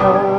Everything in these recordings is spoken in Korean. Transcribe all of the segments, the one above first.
show.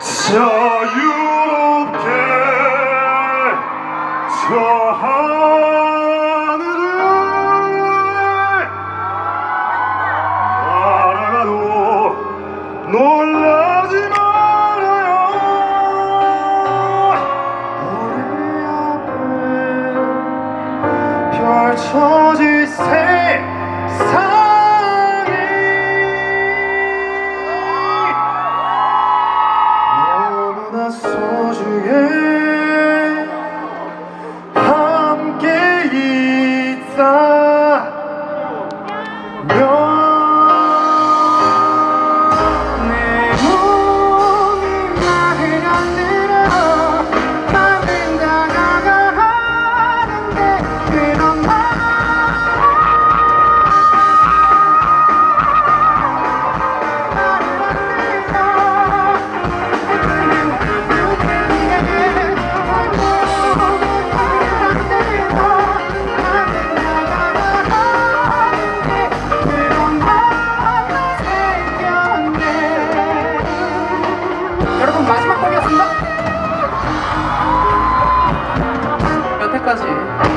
자유롭게 저 하늘을 날아가도 놀라지 말아요. 우리 앞에 펼쳐질 세상. 나중에 함께 있다 여태까지.